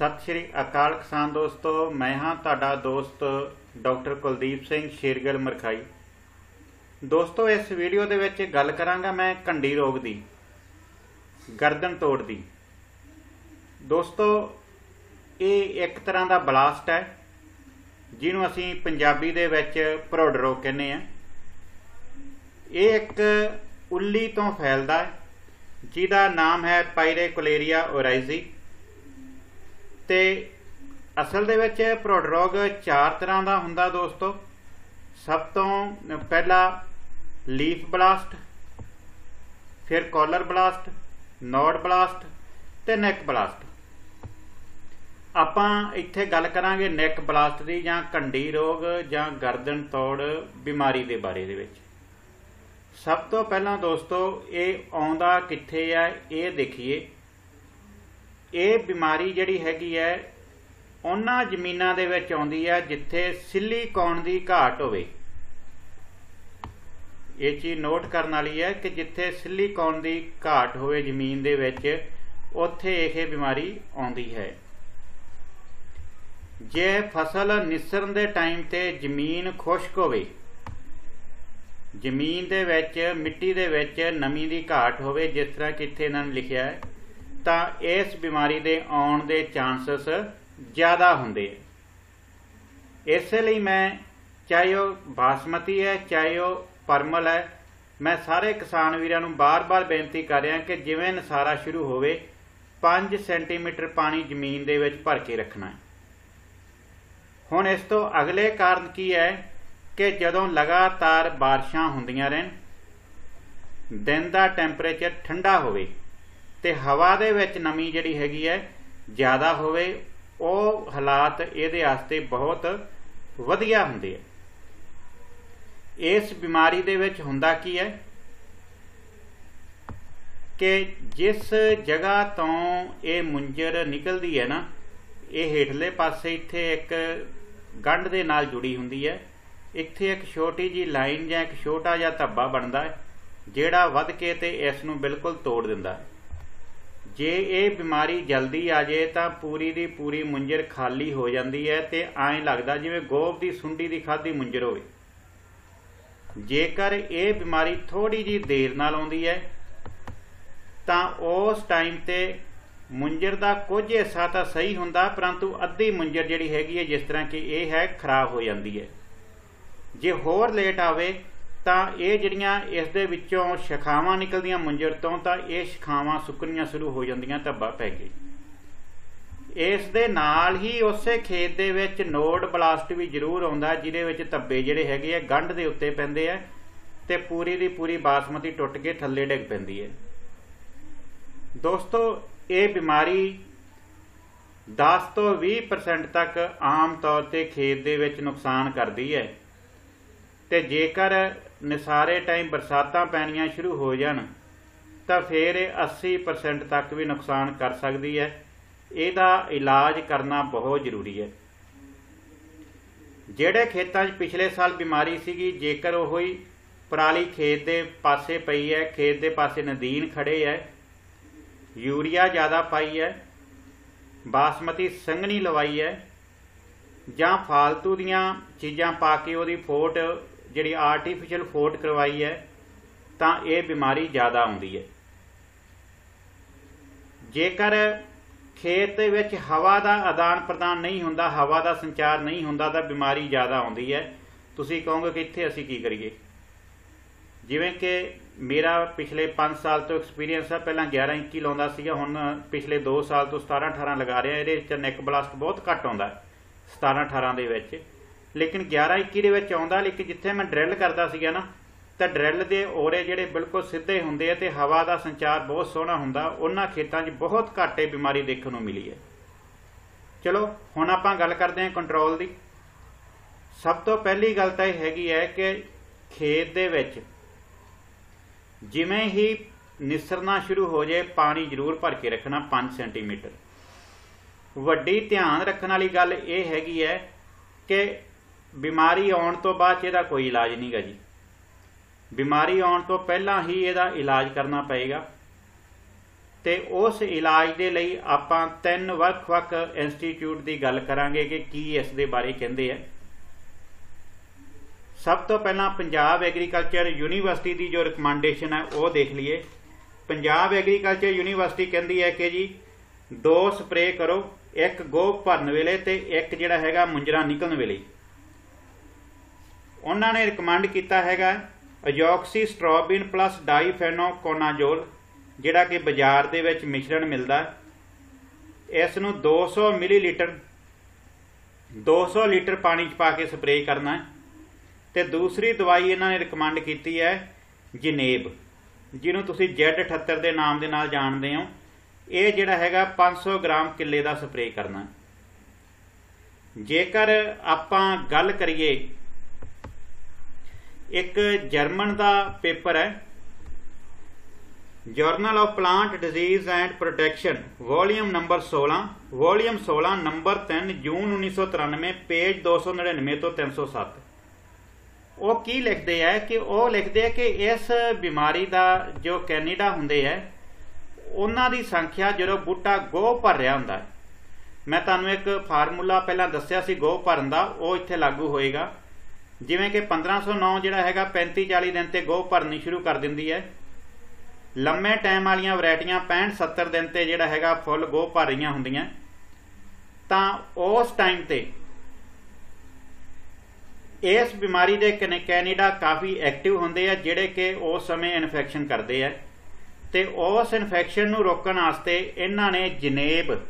ਸਤਿ ਸ਼੍ਰੀ ਅਕਾਲ ਕਿਸਾਨ ਦੋਸਤੋ, ਮੈਂ ਹਾਂ ਤੁਹਾਡਾ ਦੋਸਤ ਡਾਕਟਰ ਕੁਲਦੀਪ ਸਿੰਘ ਸ਼ੇਰਗਲ ਮਰਖਾਈ। ਦੋਸਤੋ, ਇਸ ਵੀਡੀਓ ਦੇ ਵਿੱਚ ਗੱਲ ਕਰਾਂਗਾ ਮੈਂ ਕੰਡੀ ਰੋਗ ਦੀ, ਗਰਦਨ ਤੋੜ ਦੀ। ਦੋਸਤੋ, ਇਹ ਇੱਕ ਤਰ੍ਹਾਂ ਦਾ ਬਲਾਸਟ ਹੈ, ਜਿਹਨੂੰ ਅਸੀਂ ਪੰਜਾਬੀ ਦੇ ਵਿੱਚ ਭਰੋੜ ਰੋਗ ਕਹਿੰਦੇ ਆ ਇਹ ਇੱਕ ਉੱਲੀ ਤੋਂ ਫੈਲਦਾ ਹੈ, ਜਿਹਦਾ ਨਾਮ ਹੈ ਪਾਇਰੇਕੁਲੇਰੀਆ ਓਰਾਈਜ਼ੀ ਤੇ ਅਸਲ ਦੇ ਵਿੱਚ ਭਰੋੜ ਰੋਗ ਚਾਰ ਤਰ੍ਹਾਂ ਦਾ ਹੁੰਦਾ ਦੋਸਤੋ। ਸਭ ਤੋਂ ਪਹਿਲਾ ਲੀਫ ਬਲਾਸਟ, ਫਿਰ ਕਾਲਰ ਬਲਾਸਟ, ਨੋਡ ਬਲਾਸਟ ਤੇ ਨੈਕ ਬਲਾਸਟ। ਆਪਾਂ ਇੱਥੇ ਗੱਲ ਕਰਾਂਗੇ ਨੈਕ ਬਲਾਸਟ ਦੀ ਜਾਂ ਕੰਡੀ ਰੋਗ ਜਾਂ ਗਰਦਨ ਤੋੜ ਬਿਮਾਰੀ ਦੇ ਬਾਰੇ ਦੇ ਵਿੱਚ। ਸਭ ਤੋਂ ਪਹਿਲਾਂ ਦੋਸਤੋ, ਇਹ ਆਉਂਦਾ ਕਿੱਥੇ ਆ, ਇਹ ਦੇਖੀਏ। ਇਹ ਬਿਮਾਰੀ ਜਿਹੜੀ ਹੈਗੀ ਹੈ, ਉਹਨਾਂ ਜ਼ਮੀਨਾਂ ਦੇ ਵਿੱਚ ਆਉਂਦੀ ਹੈ ਜਿੱਥੇ ਸਿਲੀਕੌਨ ਦੀ ਘਾਟ ਹੋਵੇ। ਇਹ ਚੀਜ਼ ਨੋਟ ਕਰਨ ਵਾਲੀ ਹੈ ਕਿ ਜਿੱਥੇ ਸਿਲੀਕੌਨ ਦੀ ਘਾਟ ਹੋਵੇ ਜ਼ਮੀਨ ਦੇ ਵਿੱਚ, ਉੱਥੇ ਇਹ ਬਿਮਾਰੀ ਆਉਂਦੀ ਹੈ। ਜੇ ਫਸਲ ਨਿਸਰਨ ਦੇ ਟਾਈਮ ਤੇ ਜ਼ਮੀਨ ਖੁਸ਼ਕ ਹੋਵੇ, ਜ਼ਮੀਨ ਦੇ ਵਿੱਚ, ਮਿੱਟੀ ਦੇ ਵਿੱਚ ਨਮੀ ਦੀ ਘਾਟ ਹੋਵੇ, ਜਿਸ ਤਰ੍ਹਾਂ ਕਿ ਇੱਥੇ ਇਹਨਾਂ ਨੇ ਲਿਖਿਆ ਹੈ ਤਾਂ ਇਸ ਬਿਮਾਰੀ ਦੇ ਆਉਣ ਦੇ ਚਾਂਸਸ ਜ਼ਿਆਦਾ ਹੁੰਦੇ ਇਸੇ ਲਈ ਮੈਂ, ਚਾਹੇ ਉਹ ਬਾਸਮਤੀ ਹੈ, ਚਾਹੇ ਉਹ ਪਰਮਲ ਹੈ, ਮੈਂ ਸਾਰੇ ਕਿਸਾਨ ਵੀਰਾਂ ਨੂੰ ਬਾਰ-ਬਾਰ ਬੇਨਤੀ ਕਰ ਰਿਹਾ ਕਿ ਜਿਵੇਂ ਨਸਾਰਾ ਸ਼ੁਰੂ ਹੋਵੇ 5 ਸੈਂਟੀਮੀਟਰ ਪਾਣੀ ਜ਼ਮੀਨ ਦੇ ਵਿੱਚ ਭਰ ਕੇ ਰੱਖਣਾ ਹੈ। ਹੁਣ ਇਸ ਤੋਂ ਅਗਲੇ ਕਾਰਨ ਕੀ ਹੈ ਕਿ ਜਦੋਂ ਲਗਾਤਾਰ ਬਾਰਿਸ਼ਾਂ ਹੁੰਦੀਆਂ ਰਹਿਣ, ਦਿਨ ਦਾ ਟੈਂਪਰੇਚਰ ਠੰਡਾ ਹੋਵੇ ਤੇ ਹਵਾ ਦੇ ਵਿੱਚ ਨਮੀ ਜਿਹੜੀ ਹੈਗੀ ਹੈ, ਜ਼ਿਆਦਾ ਹੋਵੇ, ਉਹ ਹਾਲਾਤ ਇਹਦੇ ਵਾਸਤੇ ਬਹੁਤ ਵਧੀਆ ਹੁੰਦੇ ਆ। ਇਸ ਬਿਮਾਰੀ ਦੇ ਵਿੱਚ ਹੁੰਦਾ ਕੀ ਹੈ ਕਿ ਜਿਸ ਜਗ੍ਹਾ ਤੋਂ ਇਹ ਮੁੰਜਰ ਨਿਕਲਦੀ ਹੈ ਨਾ, ਇਹ ਹੇਠਲੇ ਪਾਸੇ ਇੱਥੇ ਇੱਕ ਗੰਢ ਦੇ ਨਾਲ ਜੁੜੀ ਹੁੰਦੀ ਹੈ। ਇੱਥੇ ਇੱਕ ਛੋਟੀ ਜੀ ਲਾਈਨ ਜਾਂ ਇੱਕ ਛੋਟਾ ਜਿਹਾ ਧੱਬਾ ਬਣਦਾ ਹੈ, ਜਿਹੜਾ ਵੱਧ ਕੇ ਤੇ ਇਸ ਨੂੰ ਬਿਲਕੁਲ ਤੋੜ ਦਿੰਦਾ ਹੈ। ਜੇ ਇਹ ਬਿਮਾਰੀ ਜਲਦੀ ਆ ਜੇ ਤਾਂ ਪੂਰੀ ਦੀ ਪੂਰੀ ਮੁੰਜਰ ਖਾਲੀ ਹੋ ਜਾਂਦੀ ਹੈ ਤੇ ਐਂ ਲੱਗਦਾ ਜਿਵੇਂ ਗੋਬ ਦੀ ਸੁੰਡੀ ਦੀ ਖਾਦੀ ਮੁੰਜਰ ਹੋਵੇ। ਜੇਕਰ ਇਹ ਬਿਮਾਰੀ ਥੋੜੀ ਜੀ ਦੇਰ ਨਾਲ ਆਉਂਦੀ ਹੈ, ਤਾਂ ਉਸ ਟਾਈਮ ਤੇ ਮੁੰਜਰ ਦਾ ਕੁਝ ਹਿੱਸਾ ਤਾਂ ਸਹੀ ਹੁੰਦਾ, ਪਰੰਤੂ ਅੱਧੀ ਮੁੰਜਰ ਜਿਹੜੀ ਹੈਗੀ ਹੈ, ਜਿਸ ਤਰ੍ਹਾਂ ਕਿ ਇਹ ਹੈ, ਖਰਾਬ ਹੋ ਜਾਂਦੀ ਹੈ। ਜੇ ਹੋਰ ਲੇਟ ਆਵੇ ਤਾਂ ਇਹ ਜਿਹੜੀਆਂ ਇਸ ਦੇ ਵਿੱਚੋਂ ਸ਼ਖਾਵਾਂ ਨਿਕਲਦੀਆਂ ਮੁੰਜਰ ਤੋਂ, ਤਾਂ ਇਹ ਸ਼ਖਾਵਾਂ ਸੁੱਕਣੀਆਂ ਸ਼ੁਰੂ ਹੋ ਜਾਂਦੀਆਂ, ਧੱਬਾ ਪੈ ਗਈ ਇਸ ਦੇ ਨਾਲ ਹੀ ਉਸੇ ਖੇਤ ਦੇ ਵਿੱਚ ਨੋਡ ਬਲਾਸਟ ਵੀ ਜ਼ਰੂਰ ਆਉਂਦਾ, ਜਿਹਦੇ ਵਿੱਚ ਧੱਬੇ ਜਿਹੜੇ ਹੈਗੇ ਆ, ਗੰਢ ਦੇ ਉੱਤੇ ਪੈਂਦੇ ਆ, ਤੇ ਪੂਰੀ ਦੀ ਪੂਰੀ ਬਾਸਮਤੀ ਟੁੱਟ ਕੇ ਥੱਲੇ ਡਿੱਗ ਪੈਂਦੀ ਹੈ। ਦੋਸਤੋ, ਇਹ ਬਿਮਾਰੀ 10 ਤੋਂ 20% ਤੱਕ ਆਮ ਤੌਰ ਤੇ ਖੇਤ ਦੇ ਵਿੱਚ ਨੁਕਸਾਨ ਕਰਦੀ ਹੈ। ਤੇ ਜੇਕਰ ਨਿਸਾਰੇ ਟਾਈਮ ਬਰਸਾਤਾਂ ਪੈਣੀਆਂ ਸ਼ੁਰੂ ਹੋ ਜਾਣ, ਤਾਂ ਫਿਰ ਇਹ 80% ਤੱਕ ਵੀ ਨੁਕਸਾਨ ਕਰ ਸਕਦੀ ਹੈ। ਇਹਦਾ ਇਲਾਜ ਕਰਨਾ ਬਹੁਤ ਜ਼ਰੂਰੀ ਹੈ। ਜਿਹੜੇ ਖੇਤਾਂ 'ਚ ਪਿਛਲੇ ਸਾਲ ਬਿਮਾਰੀ ਸੀਗੀ, ਜੇਕਰ ਉਹ ਹੀ ਪਰਾਲੀ ਖੇਤ ਦੇ ਪਾਸੇ ਪਈ ਹੈ, ਖੇਤ ਦੇ ਪਾਸੇ ਨਦੀਨ ਖੜੇ ਹੈ, ਯੂਰੀਆ ਜ਼ਿਆਦਾ ਪਾਈ ਹੈ, ਬਾਸਮਤੀ ਸੰਘਣੀ ਲਵਾਈ ਹੈ, ਜਾਂ ਫਾਲਤੂ ਦੀਆਂ ਚੀਜ਼ਾਂ ਪਾ ਕੇ ਉਹਦੀ ਫੋਟ ਜਿਹੜੀ ਆਰਟੀਫੀਸ਼ੀਅਲ ਫੋਟ ਕਰਵਾਈ ਹੈ, ਤਾਂ ਇਹ ਬਿਮਾਰੀ ਜ਼ਿਆਦਾ ਆਉਂਦੀ ਹੈ। ਜੇਕਰ ਖੇਤ ਦੇ ਵਿੱਚ ਹਵਾ ਦਾ ਆਦਾਨ ਪ੍ਰਦਾਨ ਨਹੀਂ ਹੁੰਦਾ, ਹਵਾ ਦਾ ਸੰਚਾਰ ਨਹੀਂ ਹੁੰਦਾ, ਤਾਂ ਬਿਮਾਰੀ ਜ਼ਿਆਦਾ ਆਉਂਦੀ ਹੈ। ਤੁਸੀਂ ਕਹੋਗੇ ਕਿ ਇੱਥੇ ਅਸੀਂ ਕੀ ਕਰੀਏ? ਜਿਵੇਂ ਕਿ ਮੇਰਾ ਪਿਛਲੇ 5 ਸਾਲ ਤੋਂ ਐਕਸਪੀਰੀਅੰਸ ਹੈ ਪਹਿਲਾਂ 11 21 ਲਾਉਂਦਾ ਸੀਗਾ, ਹੁਣ ਪਿਛਲੇ 2 ਸਾਲ ਤੋਂ 17 18 ਲਗਾ ਰਿਹਾ, ਇਹਦੇ ਵਿੱਚ ਨੈਕ ਬਲਾਸਟ ਬਹੁਤ ਘੱਟ ਆਉਂਦਾ 17 18 ਦੇ ਵਿੱਚ। ਲੇਕਿਨ 11 21 ਦੇ ਵਿੱਚ ਆਉਂਦਾ, ਲੇਕਿਨ ਜਿੱਥੇ ਮੈਂ ਡਰਿਲ ਕਰਦਾ ਸੀਗਾ ਨਾ, ਤਾਂ ਡਰਿਲ ਦੇ ਔਰੇ ਜਿਹੜੇ ਬਿਲਕੁਲ ਸਿੱਧੇ ਹੁੰਦੇ ਆ ਤੇ ਹਵਾ ਦਾ ਸੰਚਾਰ ਬਹੁਤ ਸੋਹਣਾ ਹੁੰਦਾ, ਉਹਨਾਂ ਖੇਤਾਂ 'ਚ ਬਹੁਤ ਘਾਟੇ ਬਿਮਾਰੀ ਦੇਖਣ ਨੂੰ ਮਿਲੀ ਹੈ। ਚਲੋ, ਹੁਣ ਆਪਾਂ ਗੱਲ ਕਰਦੇ ਹਾਂ ਕੰਟਰੋਲ ਦੀ। ਸਭ ਤੋਂ ਪਹਿਲੀ ਗੱਲ ਤਾਂ ਇਹ ਹੈਗੀ ਹੈ ਕਿ ਖੇਤ ਦੇ ਵਿੱਚ ਜਿਵੇਂ ਹੀ ਨਿਸਰਨਾ ਸ਼ੁਰੂ ਹੋ ਜਾਏ, ਪਾਣੀ ਜ਼ਰੂਰ ਭਰ ਕੇ ਰੱਖਣਾ 5 ਸੈਂਟੀਮੀਟਰ। ਵੱਡੀ ਧਿਆਨ ਰੱਖਣ ਵਾਲੀ ਗੱਲ ਇਹ ਹੈਗੀ ਹੈ ਕਿ ਬਿਮਾਰੀ ਆਉਣ ਤੋਂ ਬਾਅਦ ਇਹਦਾ ਕੋਈ ਇਲਾਜ ਨਹੀਂਗਾ ਜੀ। ਬਿਮਾਰੀ ਆਉਣ ਤੋਂ ਪਹਿਲਾਂ ਹੀ ਇਹਦਾ ਇਲਾਜ ਕਰਨਾ ਪਏਗਾ। ਤੇ ਉਸ ਇਲਾਜ ਦੇ ਲਈ ਆਪਾਂ ਤਿੰਨ ਵੱਖ-ਵੱਖ ਇੰਸਟੀਚਿਊਟ ਦੀ ਗੱਲ ਕਰਾਂਗੇ ਕਿ ਕੀ ਇਸ ਦੇ ਬਾਰੇ ਕਹਿੰਦੇ ਆ। ਸਭ ਤੋਂ ਪਹਿਲਾਂ ਪੰਜਾਬ ਐਗਰੀਕਲਚਰ ਯੂਨੀਵਰਸਿਟੀ ਦੀ ਜੋ ਰეკਮੈਂਡੇਸ਼ਨ ਹੈ, ਉਹ ਦੇਖ ਲਈਏ। ਪੰਜਾਬ ਐਗਰੀਕਲਚਰ ਯੂਨੀਵਰਸਿਟੀ ਕਹਿੰਦੀ ਹੈ ਕਿ ਜੀ, ਦੋ ਸਪਰੇਅ ਕਰੋ, ਇੱਕ ਗੋਹ ਭਰਨ ਵੇਲੇ ਤੇ ਇੱਕ ਜਿਹੜਾ ਹੈਗਾ ਮੁੰਜਰਾ ਨਿਕਲਣ ਵੇਲੇ। ਉਹਨਾਂ ਨੇ ਰეკਮੈਂਡ ਕੀਤਾ ਹੈਗਾ ਅਜੋਕਸੀ ਸਟ੍ਰੋਬਿਨ ਪਲੱਸ ਡਾਈਫੈਨੋਕੋਨਾਜ਼ੋਲ ਜਿਹੜਾ ਕਿ ਬਾਜ਼ਾਰ ਦੇ ਵਿੱਚ ਮਿਸ਼ਰਣ ਮਿਲਦਾ। ਇਸ ਨੂੰ 200 ਮਿਲੀਲੀਟਰ 200 ਲੀਟਰ ਪਾਣੀ 'ਚ ਪਾ ਕੇ ਸਪਰੇਅ ਕਰਨਾ ਹੈ। ਤੇ ਦੂਸਰੀ ਦਵਾਈ ਇਹਨਾਂ ਨੇ ਰეკਮੈਂਡ ਕੀਤੀ ਹੈ ਜਨੇਬ, ਜਿਹਨੂੰ ਤੁਸੀਂ Z78 ਦੇ ਨਾਮ ਦੇ ਨਾਲ ਜਾਣਦੇ ਹੋ। ਇਹ ਜਿਹੜਾ ਹੈਗਾ 500 ਗ੍ਰਾਮ ਕਿੱਲੇ ਦਾ ਸਪਰੇਅ ਕਰਨਾ ਜੇਕਰ ਆਪਾਂ ਗੱਲ ਕਰੀਏ ਇੱਕ ਜਰਮਨ ਦਾ ਪੇਪਰ ਹੈ। Journal of plant disease and protection volume number 16 volume 16 number 3 June 1993 page 299 ਤੋਂ 307 ਉਹ ਕੀ ਲਿਖਦੇ ਆ ਕਿ ਉਹ ਲਿਖਦੇ ਆ ਕਿ ਇਸ ਬਿਮਾਰੀ ਦਾ ਜੋ ਕੈਨੇਡਾ ਹੁੰਦੇ ਆ, ਉਹਨਾਂ ਦੀ ਸੰਖਿਆ ਜਦੋਂ ਬੂਟਾ ਗੋ ਭਰ ਰਿਹਾ ਹੁੰਦਾ। ਮੈਂ ਤੁਹਾਨੂੰ ਇੱਕ ਫਾਰਮੂਲਾ ਪਹਿਲਾਂ ਦੱਸਿਆ ਸੀ ਗੋ ਭਰਨ ਦਾ, ਉਹ ਇੱਥੇ ਲਾਗੂ ਹੋਏਗਾ। ਜਿਵੇਂ ਕਿ 1509 ਜਿਹੜਾ ਹੈਗਾ 35 40 ਦਿਨ ਤੇ ਗੋਹ ਭਰਨੀ ਸ਼ੁਰੂ ਕਰ ਦਿੰਦੀ ਹੈ। ਲੰਮੇ ਟਾਈਮ ਵਾਲੀਆਂ ਵੈਰਾਈਟੀਆਂ 65 70 ਦਿਨ ਤੇ ਜਿਹੜਾ ਹੈਗਾ, ਫੁੱਲ ਗੋਹ ਭਰ ਰਹੀਆਂ ਹੁੰਦੀਆਂ। ਤਾਂ ਉਸ ਟਾਈਮ ਤੇ ਇਸ ਬਿਮਾਰੀ ਦੇ ਕੈਨੇਡਾ ਕਾਫੀ ਐਕਟਿਵ ਹੁੰਦੇ ਆ, ਜਿਹੜੇ ਕਿ ਉਸ ਸਮੇਂ ਇਨਫੈਕਸ਼ਨ ਕਰਦੇ ਆ। ਤੇ ਉਸ ਇਨਫੈਕਸ਼ਨ ਨੂੰ ਰੋਕਣ ਵਾਸਤੇ ਇਹਨਾਂ ਨੇ ਜਨੇਬ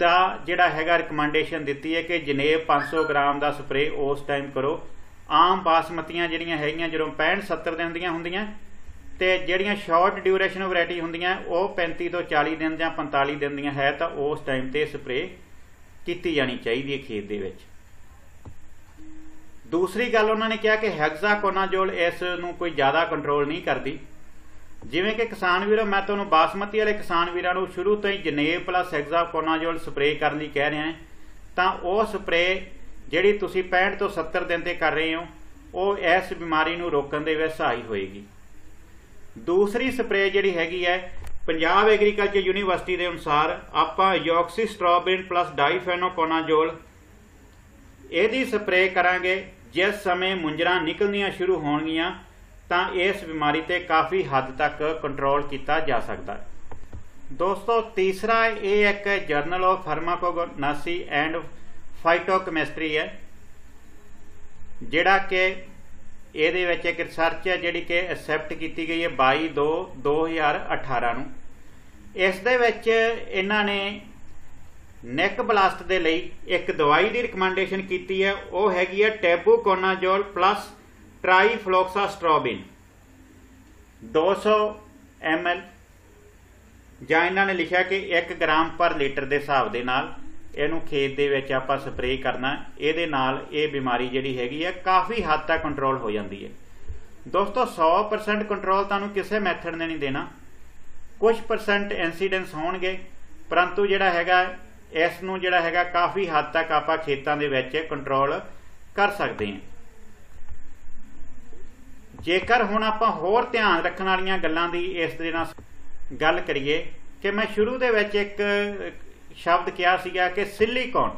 ਦਾ ਜਿਹੜਾ ਹੈਗਾ ਰეკਮੈਂਡੇਸ਼ਨ ਦਿੱਤੀ ਹੈ ਕਿ ਜਨੇਬ 500 ਗ੍ਰਾਮ ਦਾ ਸਪਰੇ ਉਸ ਟਾਈਮ ਕਰੋ। ਆਮ ਬਾਸਮਤੀਆਂ ਜਿਹੜੀਆਂ ਹੈਗੀਆਂ, ਜਦੋਂ 65 70 ਦਿਨ ਦੀਆਂ ਹੁੰਦੀਆਂ ਤੇ ਜਿਹੜੀਆਂ ਸ਼ਾਰਟ ਡਿਊਰੇਸ਼ਨ ਵੈਰਾਈਟੀ ਹੁੰਦੀਆਂ, ਉਹ 35 ਤੋਂ 40 ਦਿਨ ਜਾਂ 45 ਦਿਨ ਦੀਆਂ ਹੈ, ਤਾਂ ਉਸ ਟਾਈਮ ਤੇ ਸਪਰੇ ਕੀਤੀ ਜਾਣੀ ਚਾਹੀਦੀ ਹੈ ਖੇਤ ਦੇ ਵਿੱਚ। ਦੂਸਰੀ ਗੱਲ ਉਹਨਾਂ ਨੇ ਕਿਹਾ ਕਿ ਹੈਗਜ਼ਾਕੋਨਾਜੋਲ ਇਸ ਨੂੰ ਕੋਈ ਜ਼ਿਆਦਾ ਕੰਟਰੋਲ ਨਹੀਂ ਕਰਦੀ। ਜਿਵੇਂ ਕਿ ਕਿਸਾਨ ਵੀਰੋ, ਮੈਂ ਤੁਹਾਨੂੰ ਬਾਸਮਤੀ ਵਾਲੇ ਕਿਸਾਨ ਵੀਰਾਂ ਨੂੰ ਸ਼ੁਰੂ ਤੋਂ ਹੀ ਜਨੇਬ ਪਲੱਸ ਹੈਗਜ਼ਾਕੋਨਾਜੋਲ ਸਪਰੇਅ ਕਰਨ ਲਈ ਕਹਿ ਰਿਹਾ ਤਾਂ ਉਹ ਸਪਰੇਅ ਜਿਹੜੀ ਤੁਸੀਂ 65 ਤੋਂ 70 ਦਿਨ ਤੇ ਕਰ ਰਹੇ ਹੋ, ਉਹ ਇਸ ਬਿਮਾਰੀ ਨੂੰ ਰੋਕਣ ਦੇ ਵਿੱਚ ਸਹਾਈ ਹੋਏਗੀ। ਦੂਸਰੀ ਸਪਰੇਅ ਜਿਹੜੀ ਹੈਗੀ ਹੈ, ਪੰਜਾਬ ਐਗਰੀਕਲਚਰ ਯੂਨੀਵਰਸਿਟੀ ਦੇ ਅਨੁਸਾਰ ਆਪਾਂ ਯੋਕਸੀ ਯੋਕਸੀਸਟ੍ਰੋਬਿਨ ਪਲੱਸ ਡਾਈਫੈਨੋਕੋਨਾਜੋਲ ਇਹਦੀ ਸਪਰੇਅ ਕਰਾਂਗੇ, ਜਿਸ ਸਮੇਂ ਮੁੰਜਰਾ ਨਿਕਲਣੀਆਂ ਸ਼ੁਰੂ ਹੋਣਗੀਆਂ ਤਾਂ ਇਸ ਬਿਮਾਰੀ ਤੇ ਕਾਫੀ ਹੱਦ ਤੱਕ ਕੰਟਰੋਲ ਕੀਤਾ ਜਾ ਸਕਦਾ ਹੈ। ਦੋਸਤੋ, ਤੀਸਰਾ ਇਹ ਇੱਕ journal of pharmacognosy and phytochemistry ਹੈ, ਜਿਹੜਾ ਕਿ ਇਹਦੇ ਵਿੱਚ ਇੱਕ ਰਿਸਰਚ ਹੈ ਜਿਹੜੀ ਕਿ ਐਕਸੈਪਟ ਕੀਤੀ ਗਈ ਹੈ 22 2 2018 ਨੂੰ। ਇਸ ਦੇ ਵਿੱਚ ਇਹਨਾਂ ਨੇ ਨੈਕ ਬਲਾਸਟ ਦੇ ਲਈ ਇੱਕ ਦਵਾਈ ਦੀ ਰეკਮੈਂਡੇਸ਼ਨ ਕੀਤੀ ਹੈ, ਉਹ ਹੈਗੀ ਹੈ ਟੈਬੂਕੋਨਾਜੋਲ ਪਲੱਸ ਟ੍ਰਾਈਫਲੋਕਸਾਸਟ੍ਰੋਬਿਨ 200 ml ਜਾਂ ਇਹਨਾਂ ਨੇ ਲਿਖਿਆ ਕਿ 1 ਗ੍ਰਾਮ ਪਰ ਲੀਟਰ ਦੇ ਹਿਸਾਬ ਦੇ ਨਾਲ ਇਹਨੂੰ ਖੇਤ ਦੇ ਵਿੱਚ ਆਪਾਂ ਸਪਰੇਅ ਕਰਨਾ ਇਹਦੇ ਨਾਲ ਇਹ ਬਿਮਾਰੀ ਜਿਹੜੀ ਹੈਗੀ ਹੈ ਕਾਫੀ ਹੱਦ ਤੱਕ ਕੰਟਰੋਲ ਹੋ ਜਾਂਦੀ ਹੈ ਦੋਸਤੋ 100% ਕੰਟਰੋਲ ਤੁਹਾਨੂੰ ਕਿਸੇ ਮੈਥਡ ਨੇ ਨਹੀਂ ਦੇਣਾ ਕੁਝ ਪਰਸੈਂਟ ਇਨਸੀਡੈਂਸ ਹੋਣਗੇ ਪਰੰਤੂ ਜਿਹੜਾ ਹੈਗਾ ਇਸ ਨੂੰ ਜਿਹੜਾ ਹੈਗਾ ਕਾਫੀ ਹੱਦ ਤੱਕ ਆਪਾਂ ਖੇਤਾਂ ਦੇ ਵਿੱਚ ਕੰਟਰੋਲ ਕਰ ਸਕਦੇ ਹਾਂ ਜੇਕਰ ਹੁਣ ਆਪਾਂ ਹੋਰ ਧਿਆਨ ਰੱਖਣ ਵਾਲੀਆਂ ਗੱਲਾਂ ਦੀ ਇਸ ਦੇ ਨਾਲ ਗੱਲ ਕਰੀਏ, ਕਿ ਮੈਂ ਸ਼ੁਰੂ ਦੇ ਵਿੱਚ ਇੱਕ ਸ਼ਬਦ ਕਿਹਾ ਸੀਗਾ ਕਿ ਸਿਲੀਕਨ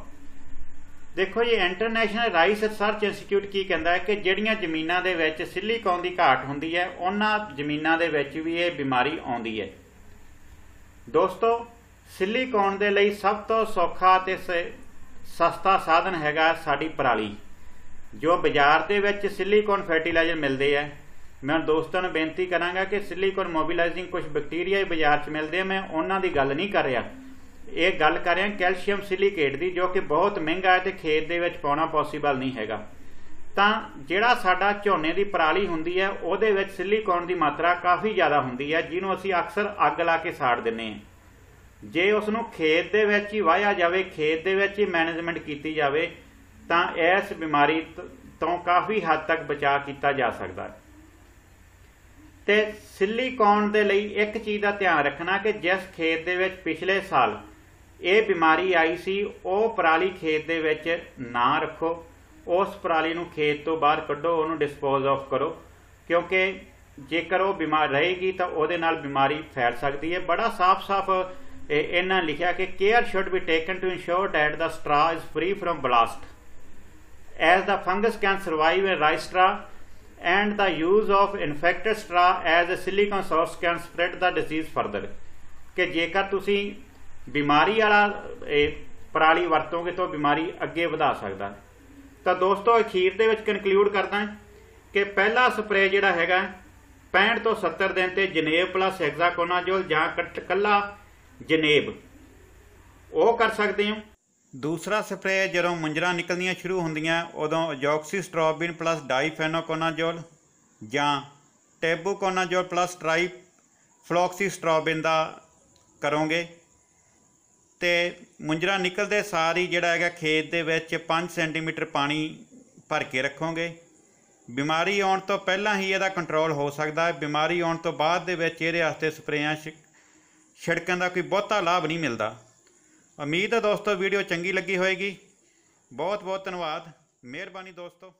ਦੇਖੋ ਜੀ ਇੰਟਰਨੈਸ਼ਨਲ ਰਾਈਸ ਰਿਸਰਚ ਇੰਸਟੀਚਿਊਟ ਕੀ ਕਹਿੰਦਾ ਹੈ ਕਿ ਜਿਹੜੀਆਂ ਜ਼ਮੀਨਾਂ ਦੇ ਵਿੱਚ ਸਿਲੀਕਨ ਦੀ ਘਾਟ ਹੁੰਦੀ ਹੈ, ਉਹਨਾਂ ਜ਼ਮੀਨਾਂ ਦੇ ਵਿੱਚ ਵੀ ਇਹ ਬਿਮਾਰੀ ਆਉਂਦੀ ਹੈ। ਦੋਸਤੋ ਸਿਲੀਕਨ ਦੇ ਲਈ ਸਭ ਤੋਂ ਸੌਖਾ ਤੇ ਸਸਤਾ ਸਾਧਨ ਹੈਗਾ ਸਾਡੀ ਪਰਾਲੀ। ਜੋ ਬਾਜ਼ਾਰ ਦੇ ਵਿੱਚ ਸਿਲੀਕਨ ਫਰਟੀਲਾਈਜ਼ਰ ਮਿਲਦੇ ਆ, ਮੈਂ ਦੋਸਤਾਂ ਨੂੰ ਬੇਨਤੀ ਕਰਾਂਗਾ ਕਿ ਸਿਲੀਕਨ ਮੋਬਿਲਾਈਜ਼ਿੰਗ ਕੁਝ ਬੈਕਟੀਰੀਆ ਹੀ ਬਾਜ਼ਾਰ 'ਚ ਮਿਲਦੇ ਆ, ਮੈਂ ਉਹਨਾਂ ਦੀ ਗੱਲ ਨਹੀਂ ਕਰ ਰਿਹਾ। ਇਹ ਗੱਲ ਕਰ ਰਿਹਾ ਕੈਲਸ਼ੀਅਮ ਸਿਲੀਕੇਟ ਦੀ, ਜੋ ਕਿ ਬਹੁਤ ਮਹਿੰਗਾ ਹੈ ਤੇ ਖੇਤ ਦੇ ਵਿੱਚ ਪਾਉਣਾ ਪੋਸੀਬਲ ਨਹੀਂ ਹੈਗਾ। ਤਾਂ ਜਿਹੜਾ ਸਾਡਾ ਝੋਨੇ ਦੀ ਪਰਾਲੀ ਹੁੰਦੀ ਹੈ, ਉਹਦੇ ਵਿੱਚ ਸਿਲੀਕਨ ਦੀ ਮਾਤਰਾ ਕਾਫੀ ਜ਼ਿਆਦਾ ਹੁੰਦੀ ਹੈ, ਜਿਹਨੂੰ ਅਸੀਂ ਅਕਸਰ ਅੱਗ ਲਾ ਕੇ ਸਾੜ ਦਿੰਨੇ ਆ ਜੇ ਉਸ ਨੂੰ ਖੇਤ ਦੇ ਵਿੱਚ ਹੀ ਵਾਇਆ ਜਾਵੇ, ਖੇਤ ਦੇ ਵਿੱਚ ਹੀ ਮੈਨੇਜਮੈਂਟ ਕੀਤੀ ਜਾਵੇ ਤਾਂ ਇਸ ਬਿਮਾਰੀ ਤੋਂ ਕਾਫੀ ਹੱਦ ਤੱਕ ਬਚਾਅ ਕੀਤਾ ਜਾ ਸਕਦਾ ਹੈ। ਤੇ ਕੌਣ ਦੇ ਲਈ ਇੱਕ ਚੀਜ਼ ਦਾ ਧਿਆਨ ਰੱਖਣਾ ਕਿ ਜਿਸ ਖੇਤ ਦੇ ਵਿੱਚ ਪਿਛਲੇ ਸਾਲ ਇਹ ਬਿਮਾਰੀ ਆਈ ਸੀ, ਉਹ ਪਰਾਲੀ ਖੇਤ ਦੇ ਵਿੱਚ ਨਾ ਰੱਖੋ। ਉਸ ਪਰਾਲੀ ਨੂੰ ਖੇਤ ਤੋਂ ਬਾਹਰ ਕੱਢੋ, ਉਹਨੂੰ ਡਿਸਪੋਜ਼ ਆਫ ਕਰੋ। ਕਿਉਂਕਿ ਜੇਕਰ ਉਹ ਬਿਮਾਰ ਰਹੇਗੀ ਤਾਂ ਉਹਦੇ ਨਾਲ ਬਿਮਾਰੀ ਫੈਲ ਸਕਦੀ ਹੈ। ਬੜਾ ਸਾਫ਼-ਸਾਫ਼ ਇਹ- ਇਹਨਾਂ ਲਿਖਿਆ ਕਿ care should be taken to ensure that ਦਾ straw is free from blast. As the fungus can survive in rice straw and the use of infected straw as a silicon source can spread the disease further ਕਿ ਜੇਕਰ ਤੁਸੀਂ ਬਿਮਾਰੀ ਵਾਲਾ ਇਹ ਪਰਾਲੀ ਵਰਤੋਗੇ ਤਾਂ ਉਹ ਬਿਮਾਰੀ ਅੱਗੇ ਵਧਾ ਸਕਦਾ ਤਾਂ ਦੋਸਤੋ ਅਖੀਰ ਦੇ ਵਿੱਚ ਕਨਕਲੂਡ ਕਰਦਾ ਕਿ ਪਹਿਲਾ ਸਪਰੇਅ ਜਿਹੜਾ ਹੈਗਾ 65 ਤੋਂ 70 ਦਿਨ ਤੇ ਜਨੇਬ ਪਲੱਸ ਹੈਗਜ਼ਾਕੋਨਾਜੋਲ ਜਾਂ ਕੱਟ- ਕੱਲਾ ਜਨੇਬ ਉਹ ਕਰ ਸਕਦੇ ਹੋ ਦੂਸਰਾ ਸਪਰੇਅ ਜਦੋਂ ਮੁੰਜਰਾ ਨਿਕਲਣੀਆਂ ਸ਼ੁਰੂ ਹੁੰਦੀਆਂ, ਉਦੋਂ ਜੌਕਸੀਸਟ੍ਰੋਬਿਨ ਪਲੱਸ ਡਾਈਫੈਨੋਕੋਨਾਜੋਲ ਜਾਂ ਟੈਬੂਕੋਨਾਜੋਲ ਪਲੱਸ ਟਰਾਈ ਫਲੋਕਸੀਸਟ੍ਰੋਬਿਨ ਦਾ ਕਰੋਗੇ। ਤੇ ਮੁੰਜਰਾ ਨਿਕਲਦੇ ਸਾਰ ਹੀ ਜਿਹੜਾ ਹੈਗਾ ਖੇਤ ਦੇ ਵਿੱਚ 5 ਸੈਂਟੀਮੀਟਰ ਪਾਣੀ ਭਰ ਕੇ ਰੱਖੋਗੇ। ਬਿਮਾਰੀ ਆਉਣ ਤੋਂ ਪਹਿਲਾਂ ਹੀ ਇਹਦਾ ਕੰਟਰੋਲ ਹੋ ਸਕਦਾ ਹੈ। ਬਿਮਾਰੀ ਆਉਣ ਤੋਂ ਬਾਅਦ ਦੇ ਵਿੱਚ ਇਹਦੇ ਵਾਸਤੇ ਸਪਰੇਆਂ ਛਿ- ਛਿੜਕਣ ਦਾ ਕੋਈ ਬਹੁਤਾ ਲਾਭ ਨਹੀਂ ਮਿਲਦਾ। ਉਮੀਦ ਹੈ ਦੋਸਤੋ ਵੀਡੀਓ ਚੰਗੀ ਲੱਗੀ ਹੋਏਗੀ। ਬਹੁਤ ਬਹੁਤ ਧੰਨਵਾਦ। ਮਿਹਰਬਾਨੀ ਦੋਸਤੋ।